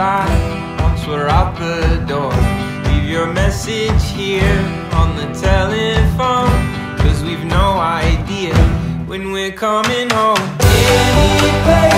goodbye once we're out the door. Leave your message here on the telephone, cause we've no idea when we're coming home. Anyway.